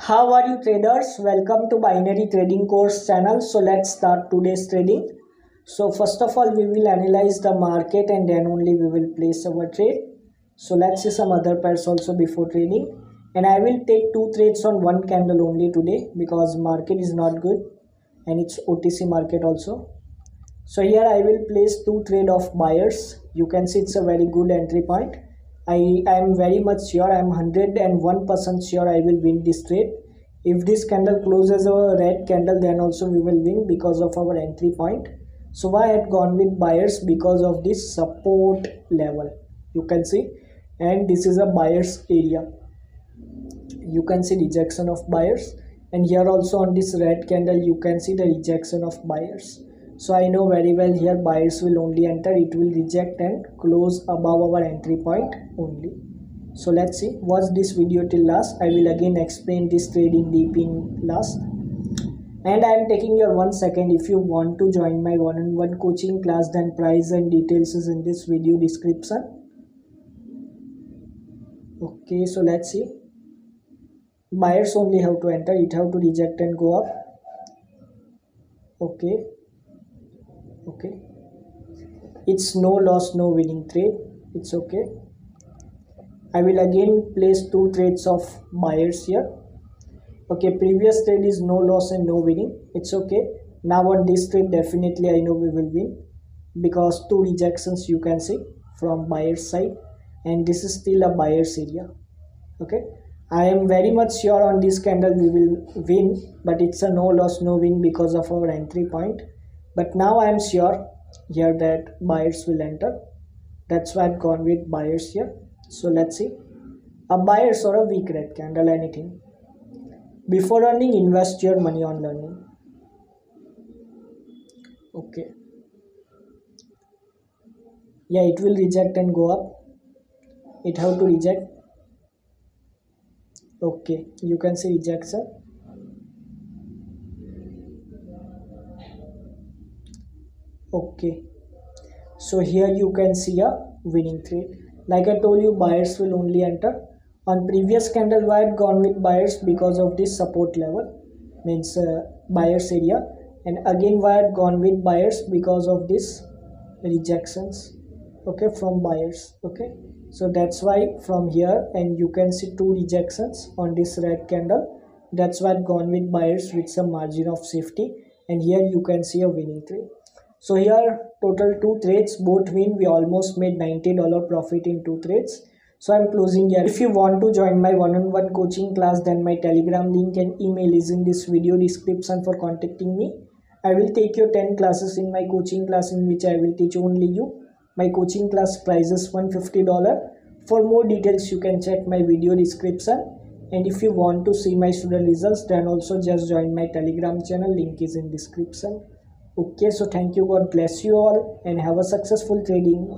How are you traders? Welcome to binary trading course channel. So let's start today's trading. So first of all we will analyze the market and then only we will place our trade. So let's see some other pairs also before trading. And I will take two trades on one candle only today because market is not good and it's OTC market also. So here I will place two trade of buyers. You can see it's a very good entry point I am very much sure I am 101% sure I will win this trade. If this candle closes a red candle then also we will win because of our entry point. So why I had gone with buyers? Because of this support level you can see. And this is a buyers area. You can see rejection of buyers. And here also on this red candle you can see the rejection of buyers so I know very well here buyers will only enter it will reject and close above our entry point only. So let's see watch this video till last. I will again explain this trade in deep in last. And I am taking your one second if you want to join my one-on-one -on -one coaching class. Then price and details is in this video description. Okay so let's see. Buyers only have to enter it have to reject and go up. Okay okay. It's no loss no winning trade. It's okay. I will again place two trades of buyers here. Okay previous trade is no loss and no winning. It's okay. Now on this trade definitely I know we will win because two rejections you can see from buyer's side and this is still a buyer's area. Okay. I am very much sure on this candle we will win but it's a no loss no win because of our entry point but now I am sure here that buyers will enter. That's why I've gone with buyers here. So let's see. A buyers or a weak red candle anything. Before earning invest your money on learning. Okay. Yeah it will reject and go up. It have to reject. Okay you can see rejection okay. So here you can see a winning trade like i told you buyers will only enter. On previous candle why had gone with buyers because of this support level means uh, buyers area. And again why had gone with buyers because of this rejections okay from buyers okay. So that's why from here and you can see two rejections on this red candle. That's why gone with buyers with some margin of safety. And here you can see a winning trade so here total two trades both win. We almost made $90 profit in two trades so i'm closing here. If you want to join my one-on-one -on -one coaching class then my telegram link and email is in this video description for contacting me. I will take your 10 classes in my coaching class in which i will teach only you. My coaching class price is $150 for more details you can check my video description. And if you want to see my student results then also just join my telegram channel. Link is in description okay so thank you. God bless you all and have a successful trading